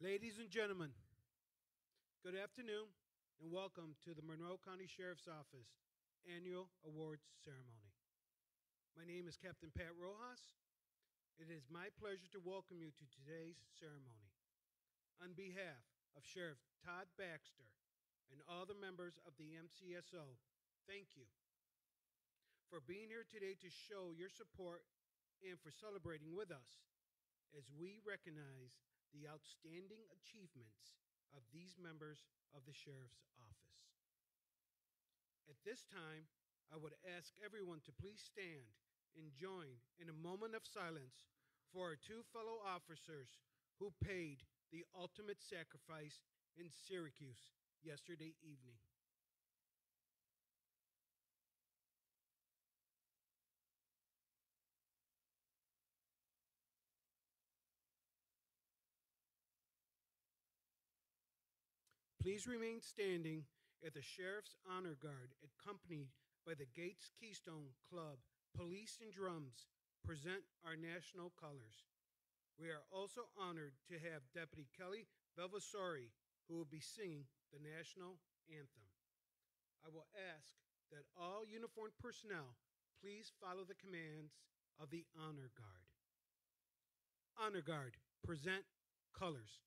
Ladies and gentlemen, good afternoon and welcome to the Monroe County Sheriff's Office Annual Awards Ceremony. My name is Captain Pat Rojas. It is my pleasure to welcome you to today's ceremony. On behalf of Sheriff Todd Baxter and all the members of the MCSO, thank you for being here today to show your support and for celebrating with us as we recognize the outstanding achievements of these members of the Sheriff's Office. At this time, I would ask everyone to please stand and join in a moment of silence for our two fellow officers who paid the ultimate sacrifice in Syracuse yesterday evening. Please remain standing at the Sheriff's Honor Guard, accompanied by the Gates Keystone Club, Police and Drums, present our national colors. We are also honored to have Deputy Kelly Belvasori, who will be singing the national anthem. I will ask that all uniformed personnel please follow the commands of the Honor Guard. Honor Guard, present colors.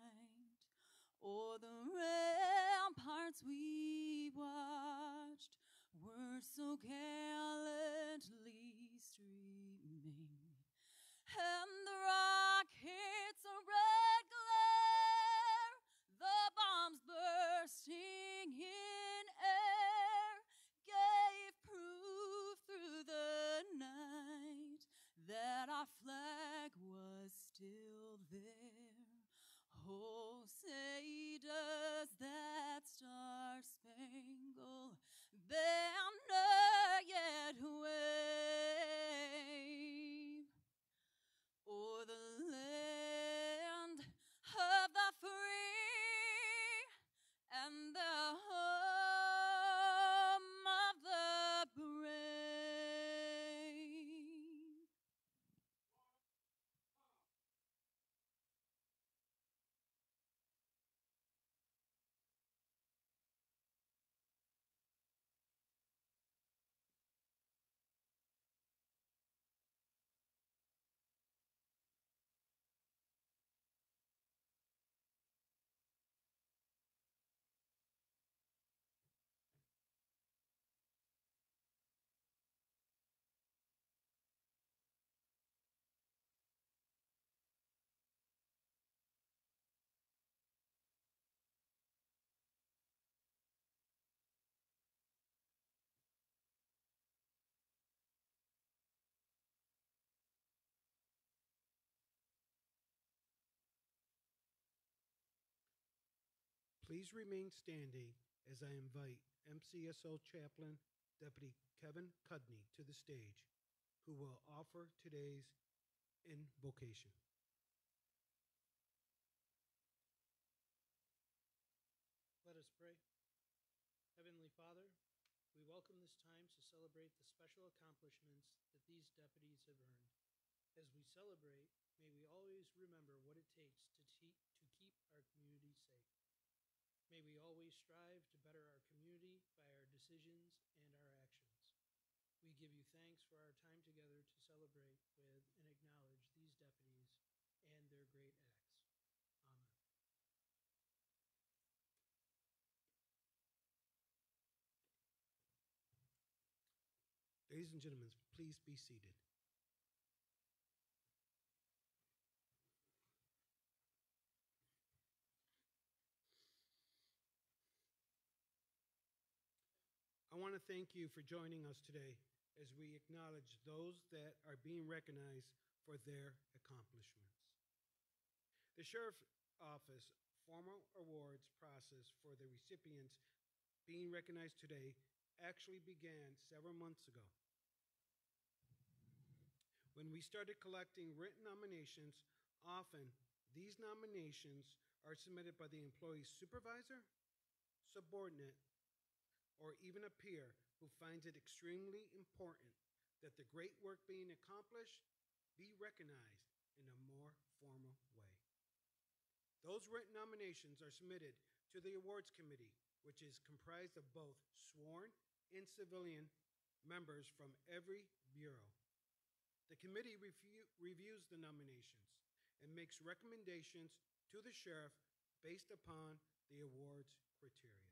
o'er the ramparts we watched were so gallantly streaming and the rockets a red glare, the bombs bursting in air gave proof through the night that our flag was still there. Oh, say does that star spangled banner yet wave? o'er the land of the free and the home Please remain standing as I invite MCSO Chaplain Deputy Kevin Cudney to the stage, who will offer today's invocation. Let us pray. Heavenly Father, we welcome this time to celebrate the special accomplishments that these deputies have earned. As we celebrate, may we always remember what it takes to, te- strive to better our community by our decisions and our actions. We give you thanks for our time together to celebrate with and acknowledge these deputies and their great acts. Amen. Ladies and gentlemen, please be seated. Want to thank you for joining us today as we acknowledge those that are being recognized for their accomplishments. The Sheriff's Office formal awards process for the recipients being recognized today actually began several months ago. When we started collecting written nominations, often these nominations are submitted by the employee's supervisor, subordinate, or even a peer who finds it extremely important that the great work being accomplished be recognized in a more formal way. Those written nominations are submitted to the awards committee, which is comprised of both sworn and civilian members from every bureau. The committee review, reviews the nominations and makes recommendations to the sheriff based upon the awards criteria.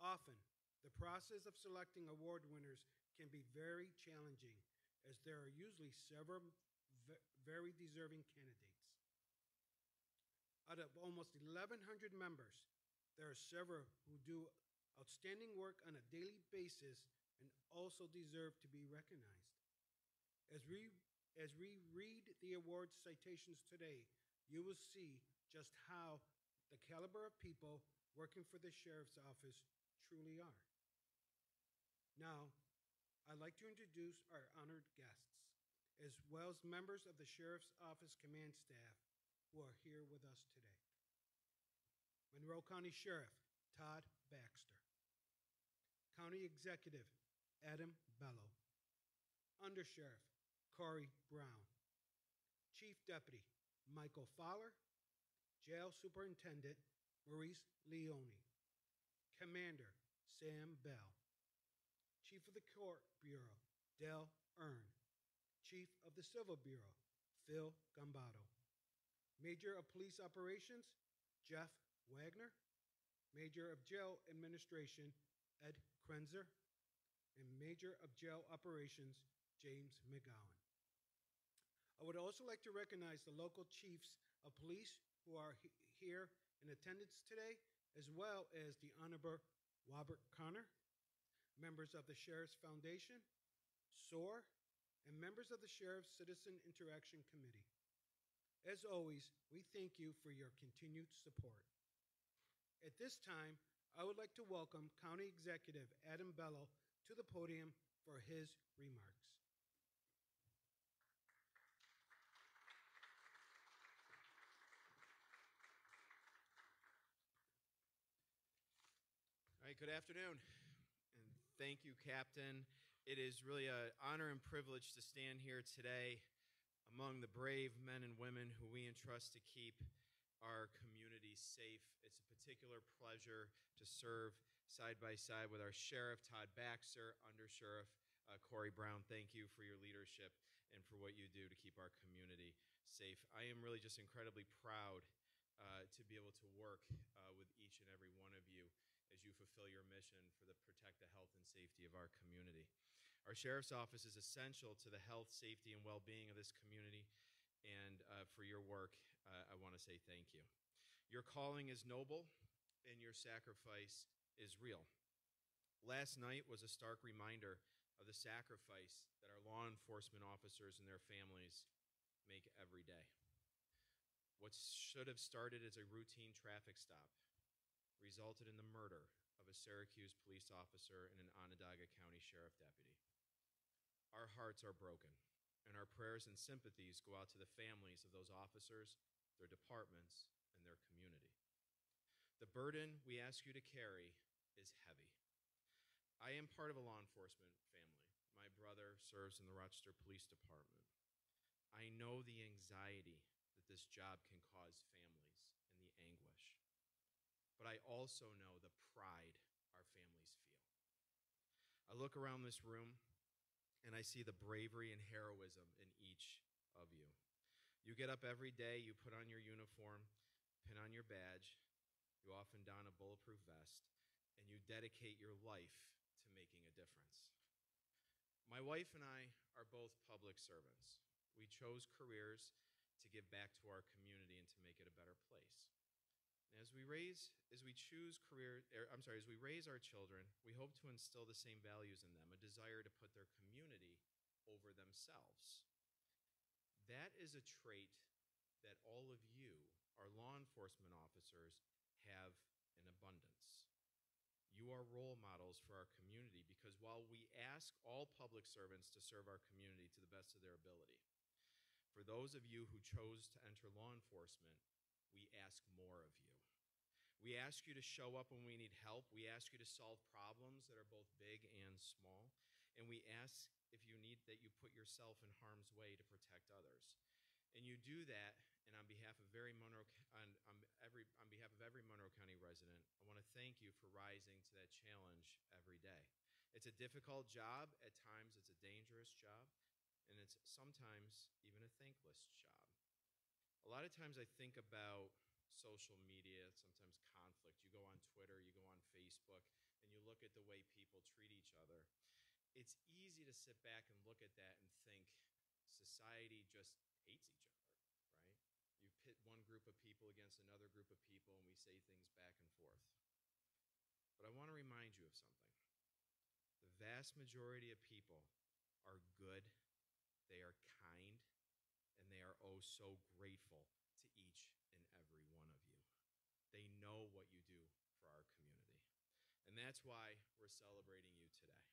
Often, the process of selecting award winners can be very challenging as there are usually several very deserving candidates. Out of almost 1,100 members, there are several who do outstanding work on a daily basis and also deserve to be recognized. As we, as we read the award citations today, you will see just how the caliber of people working for the sheriff's office truly are. Now, I'd like to introduce our honored guests, as well as members of the sheriff's office command staff who are here with us today. Monroe County Sheriff Todd Baxter, County Executive Adam Bello, Undersheriff Corey Brown, Chief Deputy Michael Fowler, Jail Superintendent Maurice Leone, Commander Sam Bell, Chief of the Court Bureau Dell Earn, Chief of the Civil Bureau Phil Gambato, Major of Police Operations Jeff Wagner, Major of Jail Administration Ed Krenzer, and Major of Jail Operations James McGowan. I would also like to recognize the local chiefs of police who are he- here in attendance today, as well as the Honorable Robert Connor, members of the Sheriff's Foundation, SOAR, and members of the Sheriff's Citizen Interaction Committee. As always, we thank you for your continued support. At this time, I would like to welcome County Executive Adam Bello to the podium for his remarks. Good afternoon, and thank you, Captain. It is really an honor and privilege to stand here today among the brave men and women who we entrust to keep our community safe. It's a particular pleasure to serve side by side with our Sheriff Todd Baxter, Under Sheriff uh, Corey Brown. Thank you for your leadership and for what you do to keep our community safe. I am really just incredibly proud uh, to be able to work uh, with each and every one of you as you fulfill your mission for the protect the health and safety of our community. Our sheriff's office is essential to the health, safety, and well-being of this community, and uh, for your work, uh, I want to say thank you. Your calling is noble, and your sacrifice is real. Last night was a stark reminder of the sacrifice that our law enforcement officers and their families make every day. What should have started as a routine traffic stop resulted in the murder of a Syracuse police officer and an Onondaga County Sheriff deputy. Our hearts are broken, and our prayers and sympathies go out to the families of those officers, their departments, and their community. The burden we ask you to carry is heavy. I am part of a law enforcement family. My brother serves in the Rochester Police Department. I know the anxiety that this job can cause families. But I also know the pride our families feel. I look around this room and I see the bravery and heroism in each of you. You get up every day, you put on your uniform, pin on your badge, you often don a bulletproof vest, and you dedicate your life to making a difference. My wife and I are both public servants. We chose careers to give back to our community and to make it a better place. As we raise, as we choose career, er, I'm sorry, as we raise our children, we hope to instill the same values in them, a desire to put their community over themselves. That is a trait that all of you, our law enforcement officers, have in abundance. You are role models for our community because while we ask all public servants to serve our community to the best of their ability, for those of you who chose to enter law enforcement, we ask more of you. We ask you to show up when we need help. We ask you to solve problems that are both big and small. And we ask if you need that you put yourself in harm's way to protect others. And you do that, and on behalf of very Monroe, on, on every on behalf of every Monroe County resident, I want to thank you for rising to that challenge every day. It's a difficult job. At times, it's a dangerous job, and it's sometimes even a thankless job. A lot of times, I think about social media, sometimes conflict. You go on Twitter, you go on Facebook, and you look at the way people treat each other. It's easy to sit back and look at that and think society just hates each other, right? You pit one group of people against another group of people, and we say things back and forth. But I want to remind you of something. The vast majority of people are good, they are kind, and they are oh so grateful to each and every one of you. They know what you do for our community. And that's why we're celebrating you today.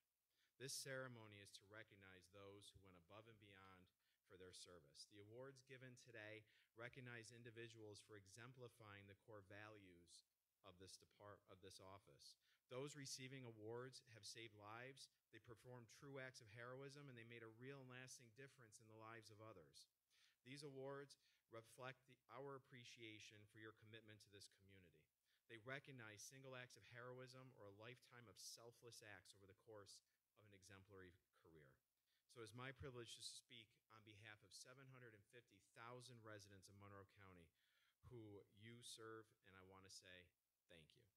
This ceremony is to recognize those who went above and beyond for their service. The awards given today recognize individuals for exemplifying the core values of this depart of this office. Those receiving awards have saved lives, they performed true acts of heroism, and they made a real and lasting difference in the lives of others. These awards reflect the, our appreciation for your commitment to this community. They recognize single acts of heroism or a lifetime of selfless acts over the course of an exemplary career. So it's my privilege to speak on behalf of 750,000 residents of Monroe County who you serve, and I want to say thank you.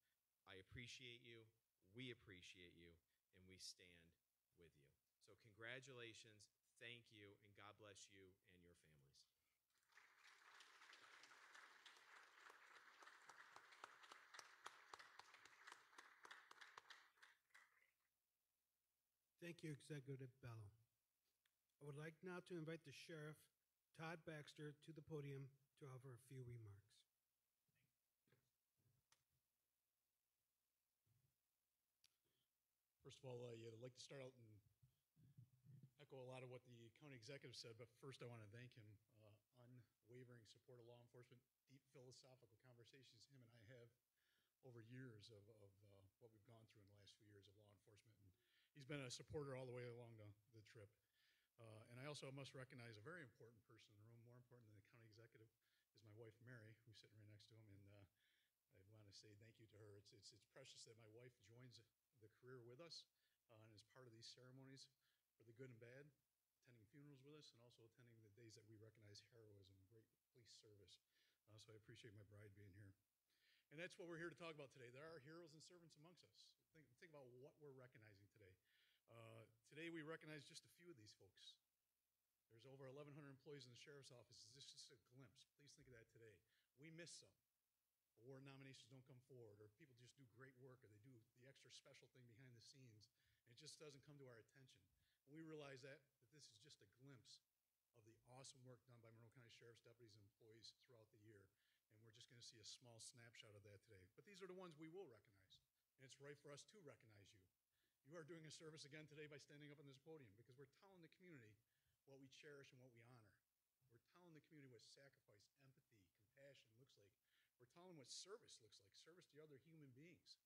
I appreciate you, we appreciate you, and we stand with you. So, congratulations, thank you, and God bless you and your families. Thank you, Executive Bello. I would like now to invite the Sheriff, Todd Baxter, to the podium to offer a few remarks. First of all, uh, I'd like to start out and echo a lot of what the county executive said, but first I want to thank him. Uh, unwavering support of law enforcement, deep philosophical conversations him and I have over years of, of uh, what we've gone through in the last few years of law enforcement. And he's been a supporter all the way along the, the trip. Uh, and I also must recognize a very important person in the room, more important than the county executive, is my wife Mary, who's sitting right next to him. And uh, I want to say thank you to her. It's, it's, it's precious that my wife joins the career with us uh, and is part of these ceremonies for the good and bad, attending funerals with us, and also attending the days that we recognize heroism, great police service. Uh, so I appreciate my bride being here. And that's what we're here to talk about today. There are heroes and servants amongst us. Think, think about what we're recognizing. Uh, today we recognize just a few of these folks. There's over 1,100 employees in the sheriff's office. This is just a glimpse. Please think of that today. We miss some. Award nominations don't come forward, or people just do great work, or they do the extra special thing behind the scenes, and it just doesn't come to our attention. And we realize that, that this is just a glimpse of the awesome work done by Monroe County Sheriff's deputies and employees throughout the year. And we're just going to see a small snapshot of that today. But these are the ones we will recognize. And it's right for us to recognize you. You are doing a service again today by standing up on this podium because we're telling the community what we cherish and what we honor. We're telling the community what sacrifice, empathy, compassion looks like. We're telling what service looks like service to other human beings.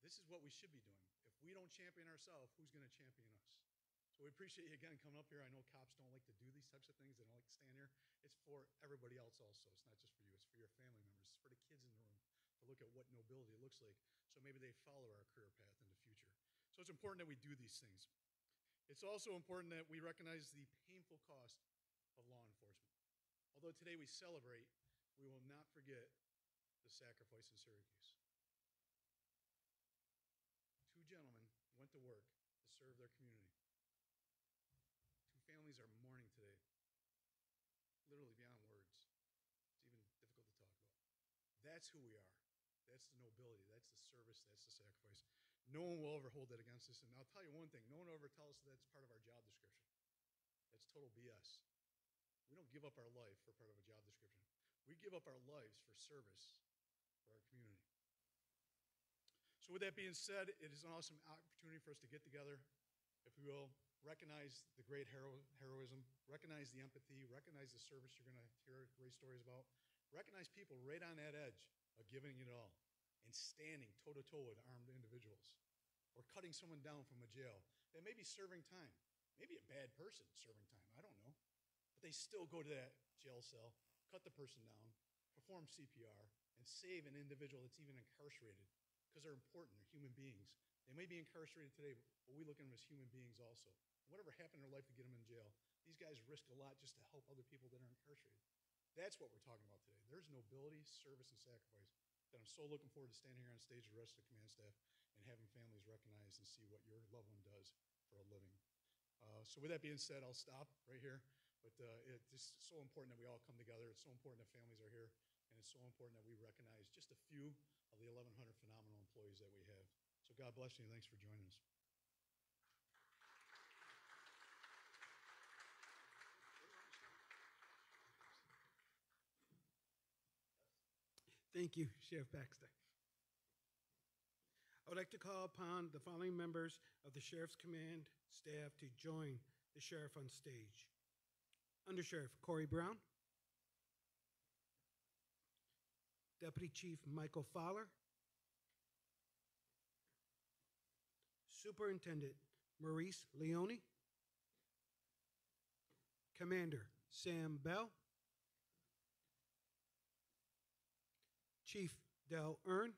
This is what we should be doing. If we don't champion ourselves, who's going to champion us? So we appreciate you again coming up here. I know cops don't like to do these types of things. They don't like to stand here. It's for everybody else also. It's not just for you. It's for your family members. It's for the kids in the room to look at what nobility looks like. So maybe they follow our career path in the future. So it's important that we do these things. It's also important that we recognize the painful cost of law enforcement. Although today we celebrate, we will not forget the sacrifice in Syracuse. Two gentlemen went to work to serve their community. Two families are mourning today, literally beyond words. It's even difficult to talk about. That's who we are. That's the nobility. That's the service. That's the sacrifice. No one will ever hold that against us. And I'll tell you one thing no one will ever tell us that's part of our job description. That's total BS. We don't give up our life for part of a job description. We give up our lives for service for our community. So, with that being said, it is an awesome opportunity for us to get together, if we will, recognize the great hero- heroism, recognize the empathy, recognize the service you're going to hear great stories about, recognize people right on that edge of giving it all and standing toe to toe with armed individuals or cutting someone down from a jail that may be serving time, maybe a bad person serving time, I don't know. But they still go to that jail cell, cut the person down, perform CPR, and save an individual that's even incarcerated because they're important. They're human beings. They may be incarcerated today, but we look at them as human beings also. Whatever happened in their life to get them in jail, these guys risk a lot just to help other people that are incarcerated. That's what we're talking about today. There's nobility, service, and sacrifice that I'm so looking forward to standing here on stage with the rest of the command staff and having families recognize and see what your loved one does for a living. Uh, so with that being said, I'll stop right here. But uh, it's just so important that we all come together. It's so important that families are here, and it's so important that we recognize just a few of the 1,100 phenomenal employees that we have. So God bless you, thanks for joining us. Thank you, Sheriff Baxter. I would like to call upon the following members of the Sheriff's Command staff to join the Sheriff on stage. Under Sheriff Corey Brown, Deputy Chief Michael Fowler, Superintendent Maurice Leone, Commander Sam Bell, Chief Del Earn,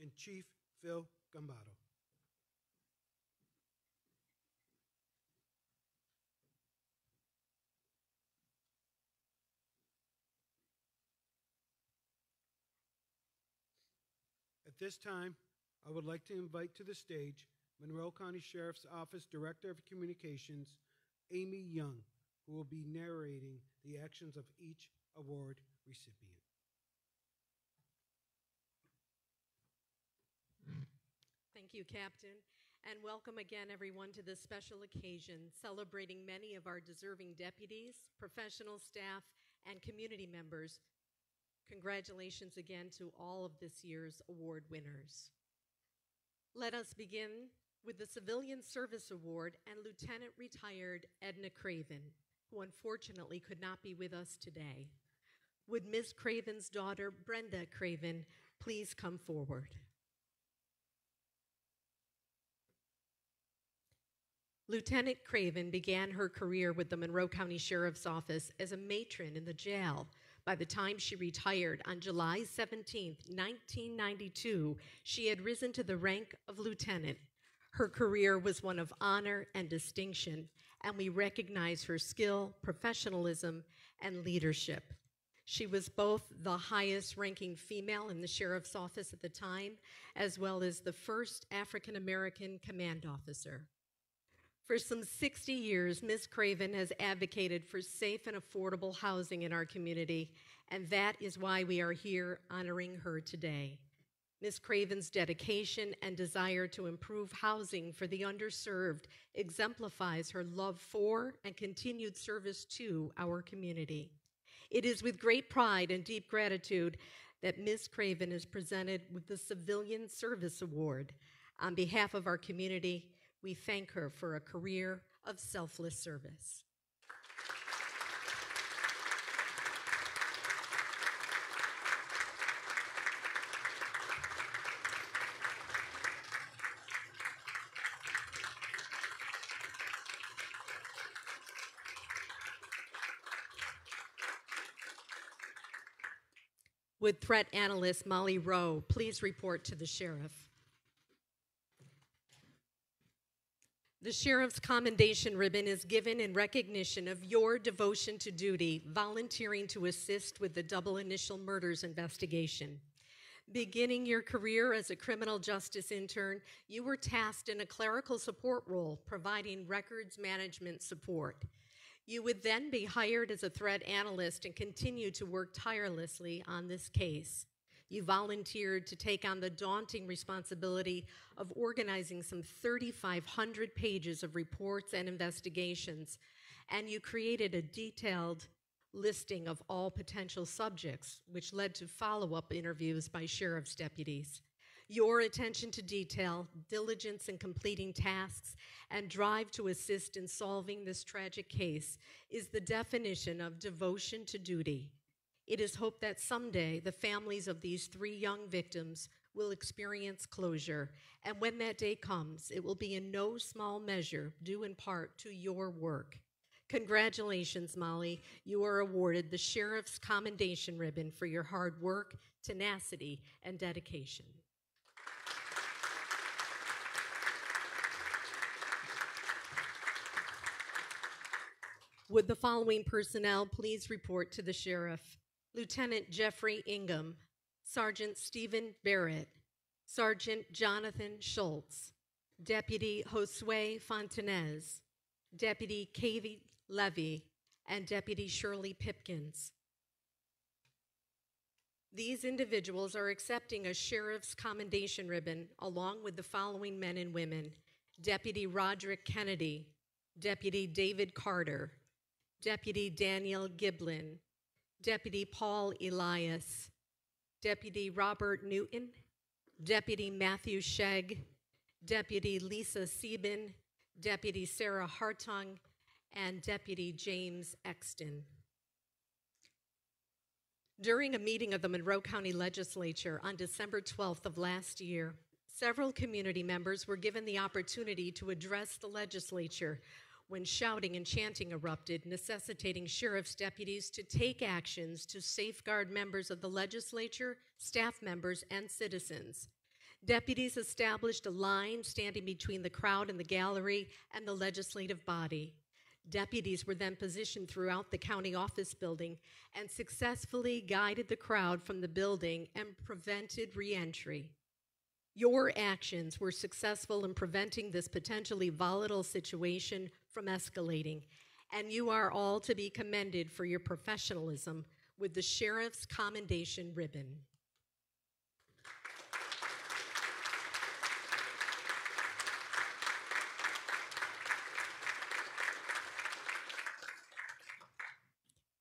and Chief Phil Gambato. At this time, I would like to invite to the stage Monroe County Sheriff's Office Director of Communications, Amy Young, who will be narrating the actions of each award recipient. Thank you, Captain, and welcome again, everyone, to this special occasion celebrating many of our deserving deputies, professional staff, and community members. Congratulations again to all of this year's award winners. Let us begin with the Civilian Service Award and Lieutenant Retired Edna Craven, who unfortunately could not be with us today. Would Ms. Craven's daughter, Brenda Craven, please come forward? Lieutenant Craven began her career with the Monroe County Sheriff's Office as a matron in the jail. By the time she retired on July 17, 1992, she had risen to the rank of lieutenant. Her career was one of honor and distinction, and we recognize her skill, professionalism, and leadership. She was both the highest ranking female in the sheriff's office at the time, as well as the first African American command officer. For some 60 years, Ms. Craven has advocated for safe and affordable housing in our community, and that is why we are here honoring her today. Ms. Craven's dedication and desire to improve housing for the underserved exemplifies her love for and continued service to our community. It is with great pride and deep gratitude that Ms. Craven is presented with the Civilian Service Award. On behalf of our community, we thank her for a career of selfless service. Threat analyst Molly Rowe please report to the sheriff? The Sheriff's Commendation Ribbon is given in recognition of your devotion to duty, volunteering to assist with the double initial murders investigation. Beginning your career as a criminal justice intern, you were tasked in a clerical support role, providing records management support. You would then be hired as a threat analyst and continue to work tirelessly on this case. You volunteered to take on the daunting responsibility of organizing some 3,500 pages of reports and investigations, and you created a detailed listing of all potential subjects, which led to follow up interviews by sheriff's deputies. Your attention to detail, diligence in completing tasks, and drive to assist in solving this tragic case is the definition of devotion to duty. It is hoped that someday the families of these three young victims will experience closure, and when that day comes, it will be in no small measure due in part to your work. Congratulations, Molly. You are awarded the Sheriff's Commendation Ribbon for your hard work, tenacity, and dedication. Would the following personnel please report to the sheriff? Lieutenant Jeffrey Ingham, Sergeant Stephen Barrett, Sergeant Jonathan Schultz, Deputy Josue Fontanez, Deputy Katie Levy, and Deputy Shirley Pipkins. These individuals are accepting a sheriff's commendation ribbon along with the following men and women Deputy Roderick Kennedy, Deputy David Carter, Deputy Daniel Giblin, Deputy Paul Elias, Deputy Robert Newton, Deputy Matthew Shegg, Deputy Lisa Sieben, Deputy Sarah Hartung, and Deputy James Exton. During a meeting of the Monroe County Legislature on December 12th of last year, several community members were given the opportunity to address the legislature when shouting and chanting erupted, necessitating sheriff's deputies to take actions to safeguard members of the legislature, staff members, and citizens. Deputies established a line standing between the crowd in the gallery and the legislative body. Deputies were then positioned throughout the county office building and successfully guided the crowd from the building and prevented reentry. Your actions were successful in preventing this potentially volatile situation from escalating, and you are all to be commended for your professionalism with the Sheriff's Commendation Ribbon.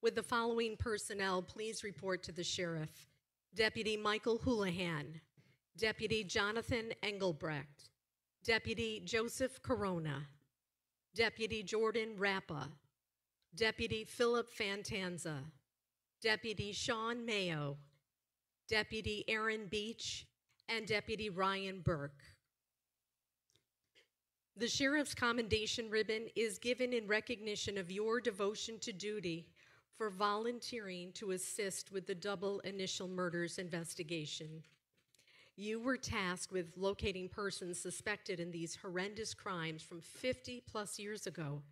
With the following personnel, please report to the sheriff. Deputy Michael Houlihan, Deputy Jonathan Engelbrecht, Deputy Joseph Corona, Deputy Jordan Rappa, Deputy Philip Fantanza, Deputy Sean Mayo, Deputy Aaron Beach, and Deputy Ryan Burke. The Sheriff's Commendation Ribbon is given in recognition of your devotion to duty for volunteering to assist with the double initial murders investigation. You were tasked with locating persons suspected in these horrendous crimes from 50 plus years ago.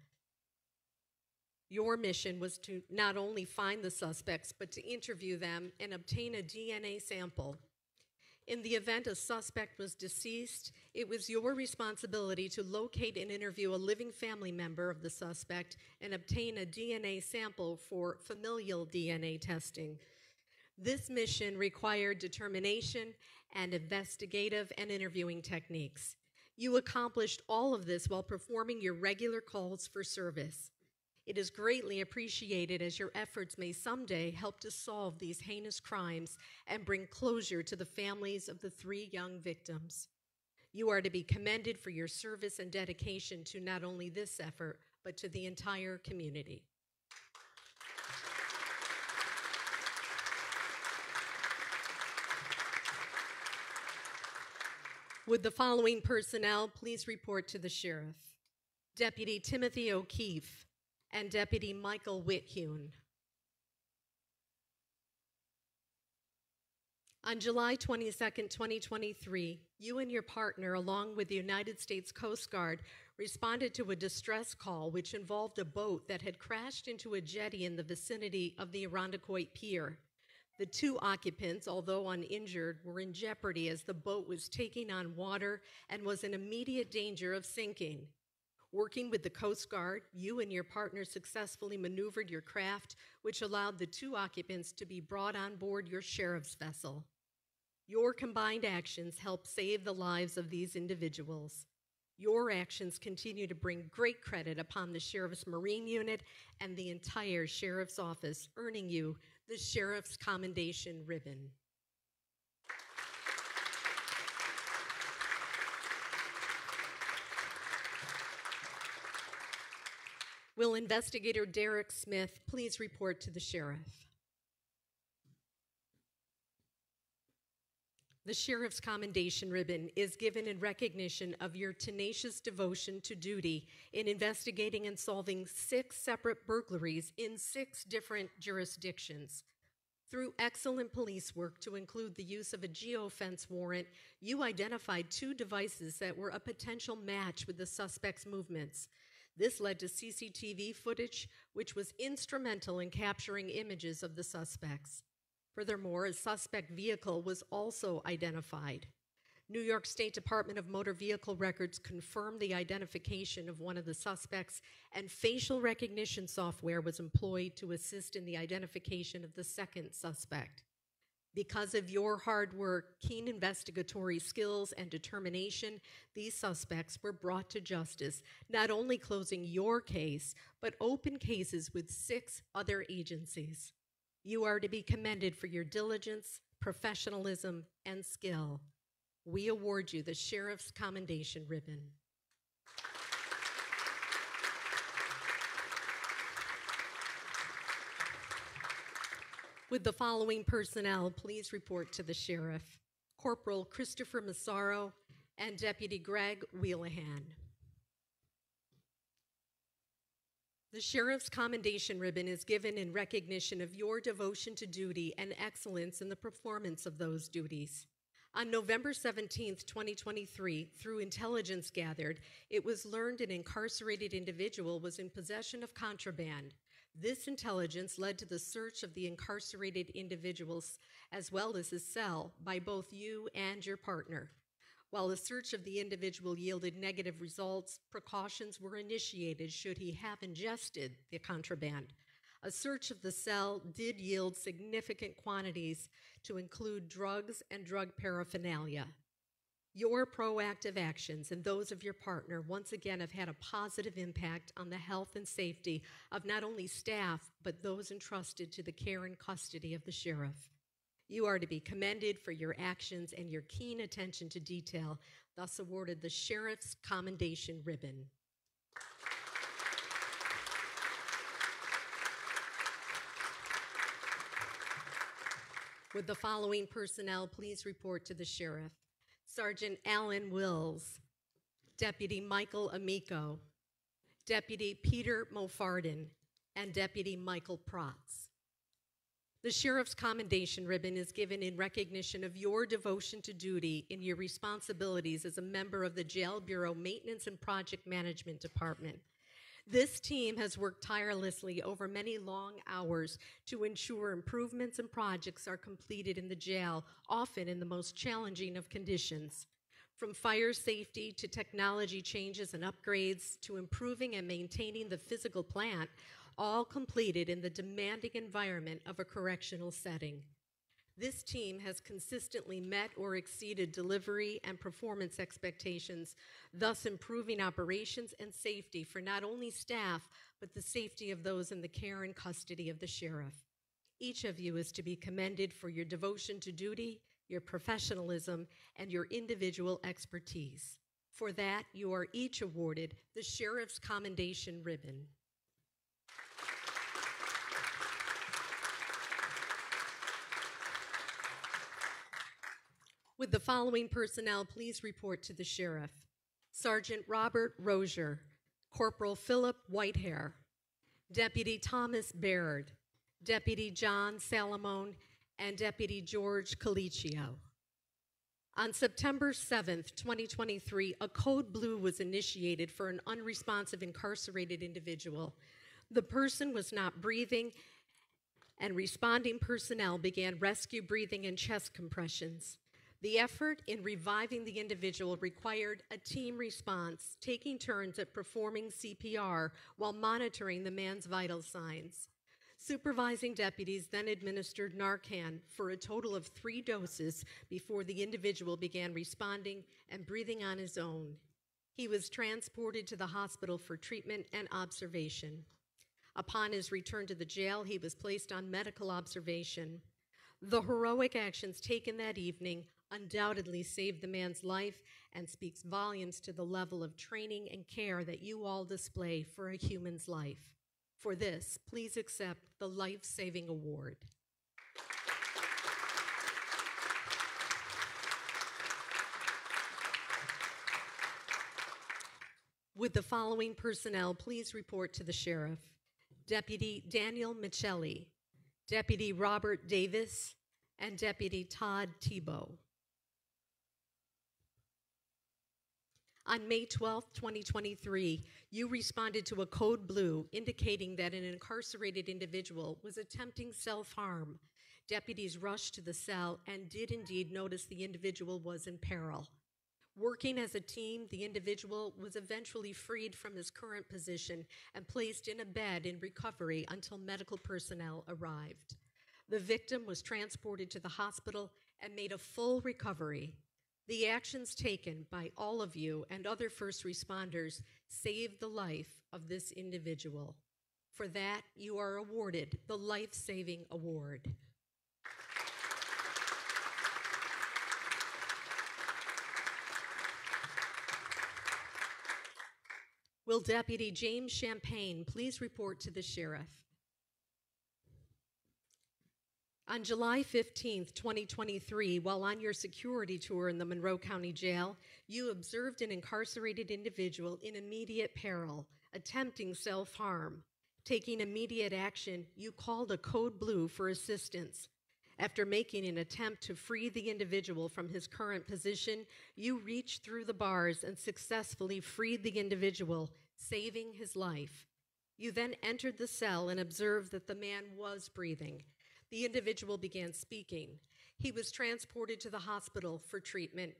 Your mission was to not only find the suspects, but to interview them and obtain a DNA sample. In the event a suspect was deceased, it was your responsibility to locate and interview a living family member of the suspect and obtain a DNA sample for familial DNA testing. This mission required determination and investigative and interviewing techniques. You accomplished all of this while performing your regular calls for service. It is greatly appreciated as your efforts may someday help to solve these heinous crimes and bring closure to the families of the three young victims. You are to be commended for your service and dedication to not only this effort, but to the entire community. Would the following personnel please report to the sheriff? Deputy Timothy O'Keefe and Deputy Michael Whithune. On July 22, 2023, you and your partner, along with the United States Coast Guard, responded to a distress call which involved a boat that had crashed into a jetty in the vicinity of the Irondequoit Pier. The two occupants, although uninjured, were in jeopardy as the boat was taking on water and was in immediate danger of sinking. Working with the Coast Guard, you and your partner successfully maneuvered your craft, which allowed the two occupants to be brought on board your sheriff's vessel. Your combined actions helped save the lives of these individuals. Your actions continue to bring great credit upon the Sheriff's Marine Unit and the entire Sheriff's Office, earning you the Sheriff's Commendation Ribbon. Will Investigator Derek Smith please report to the Sheriff? The Sheriff's Commendation Ribbon is given in recognition of your tenacious devotion to duty in investigating and solving six separate burglaries in six different jurisdictions. Through excellent police work to include the use of a geofence warrant, you identified two devices that were a potential match with the suspect's movements. This led to CCTV footage, which was instrumental in capturing images of the suspects. Furthermore, a suspect vehicle was also identified. New York State Department of Motor Vehicle Records confirmed the identification of one of the suspects, and facial recognition software was employed to assist in the identification of the second suspect. Because of your hard work, keen investigatory skills, and determination, these suspects were brought to justice, not only closing your case, but open cases with six other agencies. You are to be commended for your diligence, professionalism, and skill. We award you the Sheriff's Commendation Ribbon. With the following personnel, please report to the Sheriff Corporal Christopher Massaro and Deputy Greg Wheelahan. The Sheriff's Commendation Ribbon is given in recognition of your devotion to duty and excellence in the performance of those duties. On November 17, 2023, through intelligence gathered, it was learned an incarcerated individual was in possession of contraband. This intelligence led to the search of the incarcerated individuals as well as his cell by both you and your partner. While the search of the individual yielded negative results, precautions were initiated should he have ingested the contraband. A search of the cell did yield significant quantities to include drugs and drug paraphernalia. Your proactive actions and those of your partner once again have had a positive impact on the health and safety of not only staff, but those entrusted to the care and custody of the sheriff. You are to be commended for your actions and your keen attention to detail, thus awarded the Sheriff's Commendation Ribbon. Would the following personnel please report to the sheriff? Sergeant Alan Wills, Deputy Michael Amico, Deputy Peter Mofardin, and Deputy Michael Protz. The Sheriff's Commendation Ribbon is given in recognition of your devotion to duty in your responsibilities as a member of the Jail Bureau Maintenance and Project Management Department. This team has worked tirelessly over many long hours to ensure improvements and projects are completed in the jail, often in the most challenging of conditions. From fire safety to technology changes and upgrades to improving and maintaining the physical plant, all completed in the demanding environment of a correctional setting. This team has consistently met or exceeded delivery and performance expectations, thus improving operations and safety for not only staff, but the safety of those in the care and custody of the sheriff. Each of you is to be commended for your devotion to duty, your professionalism, and your individual expertise. For that, you are each awarded the Sheriff's Commendation Ribbon. Would the following personnel please report to the sheriff? Sergeant Robert Rozier, Corporal Philip Whitehair, Deputy Thomas Baird, Deputy John Salamone, and Deputy George Colicchio. On September 7th, 2023, a code blue was initiated for an unresponsive incarcerated individual. The person was not breathing, and responding personnel began rescue breathing and chest compressions. The effort in reviving the individual required a team response, taking turns at performing CPR while monitoring the man's vital signs. Supervising deputies then administered Narcan for a total of three doses before the individual began responding and breathing on his own. He was transported to the hospital for treatment and observation. Upon his return to the jail, he was placed on medical observation. The heroic actions taken that evening undoubtedly saved the man's life and speaks volumes to the level of training and care that you all display for a human's life. For this, please accept the Life Saving Award. With the following personnel, please report to the sheriff. Deputy Daniel Michelli, Deputy Robert Davis, and Deputy Todd Tebow. On May 12, 2023, you responded to a code blue indicating that an incarcerated individual was attempting self harm. Deputies rushed to the cell and did indeed notice the individual was in peril. Working as a team, the individual was eventually freed from his current position and placed in a bed in recovery until medical personnel arrived. The victim was transported to the hospital and made a full recovery. The actions taken by all of you and other first responders saved the life of this individual. For that, you are awarded the Life Saving Award. Will Deputy James Champagne please report to the sheriff? On July 15th, 2023, while on your security tour in the Monroe County Jail, you observed an incarcerated individual in immediate peril, attempting self harm. Taking immediate action, you called a code blue for assistance. After making an attempt to free the individual from his current position, you reached through the bars and successfully freed the individual, saving his life. You then entered the cell and observed that the man was breathing. The individual began speaking. He was transported to the hospital for treatment.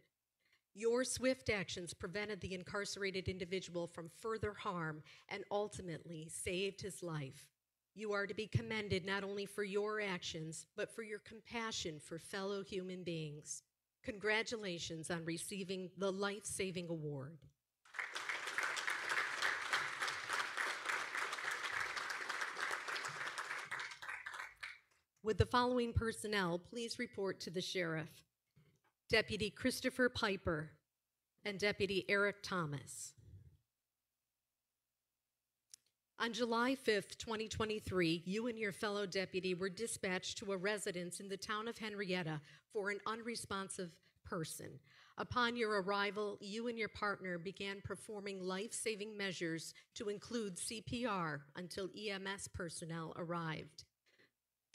Your swift actions prevented the incarcerated individual from further harm and ultimately saved his life. You are to be commended not only for your actions, but for your compassion for fellow human beings. Congratulations on receiving the Life Saving Award. With the following personnel, please report to the sheriff Deputy Christopher Piper and Deputy Eric Thomas. On July 5th, 2023, you and your fellow deputy were dispatched to a residence in the town of Henrietta for an unresponsive person. Upon your arrival, you and your partner began performing life saving measures to include CPR until EMS personnel arrived.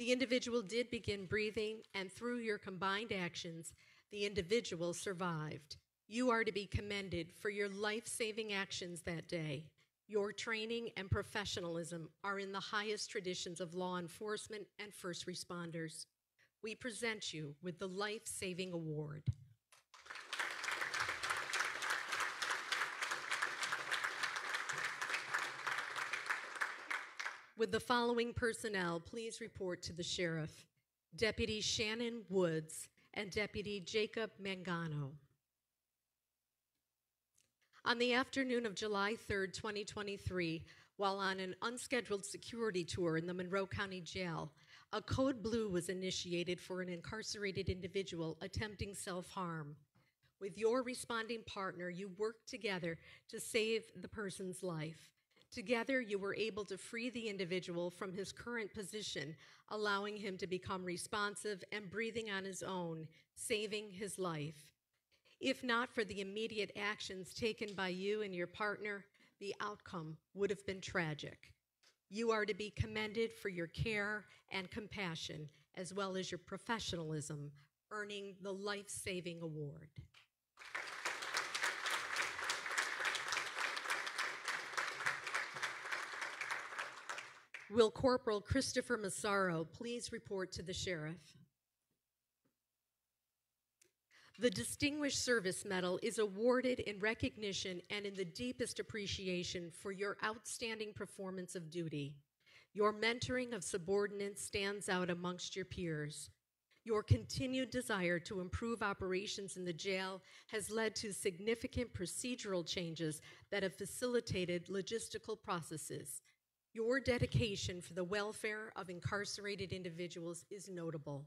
The individual did begin breathing, and through your combined actions, the individual survived. You are to be commended for your life saving actions that day. Your training and professionalism are in the highest traditions of law enforcement and first responders. We present you with the Life Saving Award. With the following personnel, please report to the sheriff Deputy Shannon Woods and Deputy Jacob Mangano. On the afternoon of July 3rd, 2023, while on an unscheduled security tour in the Monroe County Jail, a code blue was initiated for an incarcerated individual attempting self harm. With your responding partner, you worked together to save the person's life. Together, you were able to free the individual from his current position, allowing him to become responsive and breathing on his own, saving his life. If not for the immediate actions taken by you and your partner, the outcome would have been tragic. You are to be commended for your care and compassion as well as your professionalism, earning the Life Saving Award. Will Corporal Christopher Massaro please report to the sheriff? The Distinguished Service Medal is awarded in recognition and in the deepest appreciation for your outstanding performance of duty. Your mentoring of subordinates stands out amongst your peers. Your continued desire to improve operations in the jail has led to significant procedural changes that have facilitated logistical processes. Your dedication for the welfare of incarcerated individuals is notable.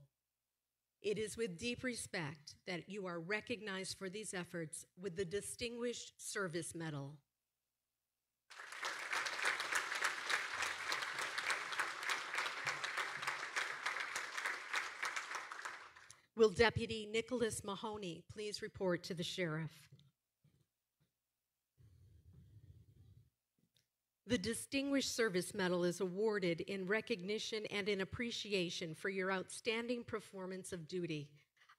It is with deep respect that you are recognized for these efforts with the Distinguished Service Medal. Will Deputy Nicholas Mahoney please report to the sheriff? The Distinguished Service Medal is awarded in recognition and in appreciation for your outstanding performance of duty.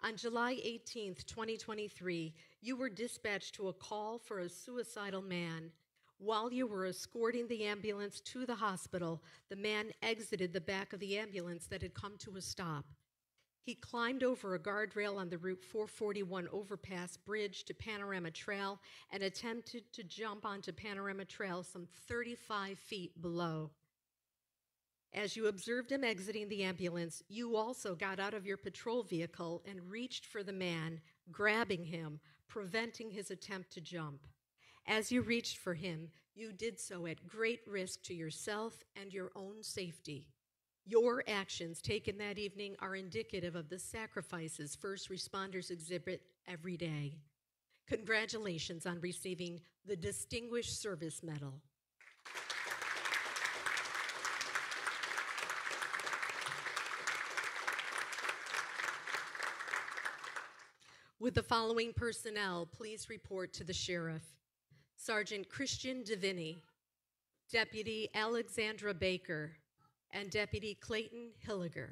On July 18, 2023, you were dispatched to a call for a suicidal man. While you were escorting the ambulance to the hospital, the man exited the back of the ambulance that had come to a stop. He climbed over a guardrail on the Route 441 overpass bridge to Panorama Trail and attempted to jump onto Panorama Trail some 35 feet below. As you observed him exiting the ambulance, you also got out of your patrol vehicle and reached for the man, grabbing him, preventing his attempt to jump. As you reached for him, you did so at great risk to yourself and your own safety. Your actions taken that evening are indicative of the sacrifices first responders exhibit every day. Congratulations on receiving the Distinguished Service Medal. With the following personnel, please report to the sheriff. Sergeant Christian Deviney, Deputy Alexandra Baker, and Deputy Clayton Hilliger.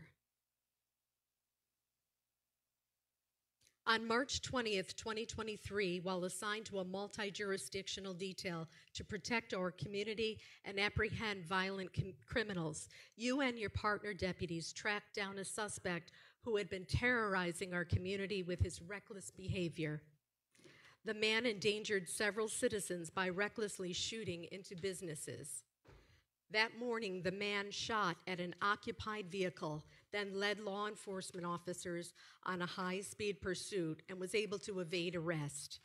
On March 20th, 2023, while assigned to a multi jurisdictional detail to protect our community and apprehend violent criminals, you and your partner deputies tracked down a suspect who had been terrorizing our community with his reckless behavior. The man endangered several citizens by recklessly shooting into businesses. That morning, the man shot at an occupied vehicle, then led law enforcement officers on a high speed pursuit and was able to evade arrest.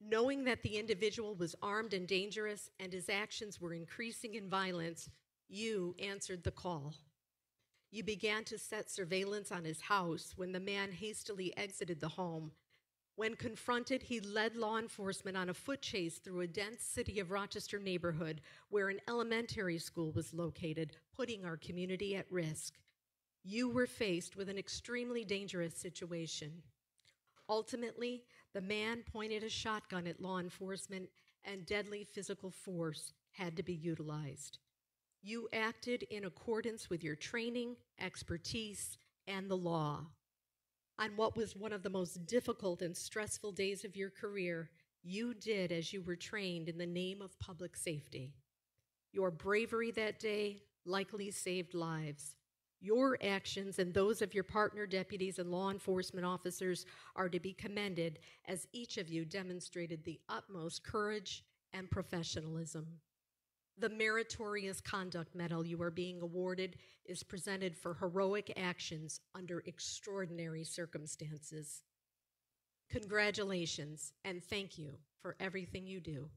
Knowing that the individual was armed and dangerous and his actions were increasing in violence, you answered the call. You began to set surveillance on his house when the man hastily exited the home when confronted, he led law enforcement on a foot chase through a dense city of Rochester neighborhood where an elementary school was located, putting our community at risk. You were faced with an extremely dangerous situation. Ultimately, the man pointed a shotgun at law enforcement and deadly physical force had to be utilized. You acted in accordance with your training, expertise, and the law. On what was one of the most difficult and stressful days of your career, you did as you were trained in the name of public safety. Your bravery that day likely saved lives. Your actions and those of your partner deputies and law enforcement officers are to be commended as each of you demonstrated the utmost courage and professionalism. The Meritorious Conduct Medal you are being awarded is presented for heroic actions under extraordinary circumstances. Congratulations and thank you for everything you do.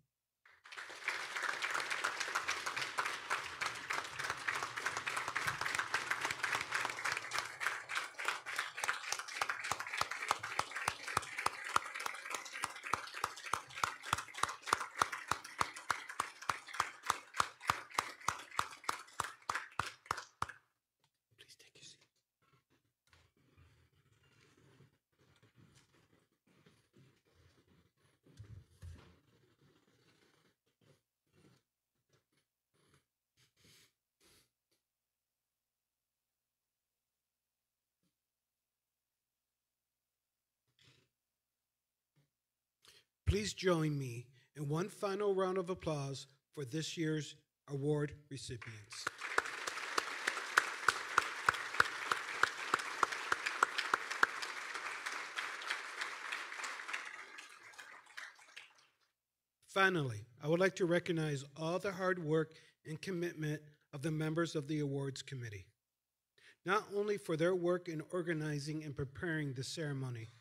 Please join me in one final round of applause for this year's award recipients. Finally, I would like to recognize all the hard work and commitment of the members of the awards committee, not only for their work in organizing and preparing the ceremony,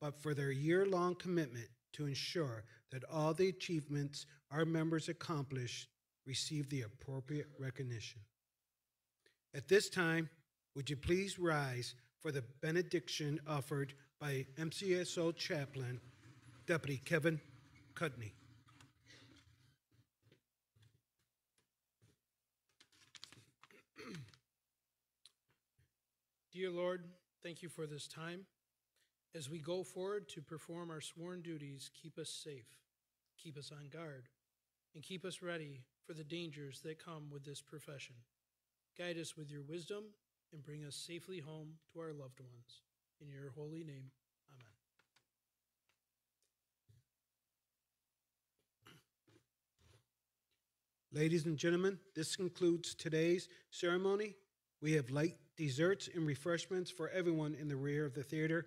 but for their year long commitment to ensure that all the achievements our members accomplish receive the appropriate recognition. At this time, would you please rise for the benediction offered by MCSO chaplain Deputy Kevin Cudney? Dear Lord, thank you for this time. As we go forward to perform our sworn duties, keep us safe, keep us on guard, and keep us ready for the dangers that come with this profession. Guide us with your wisdom and bring us safely home to our loved ones. In your holy name, amen. Ladies and gentlemen, this concludes today's ceremony. We have light desserts and refreshments for everyone in the rear of the theater.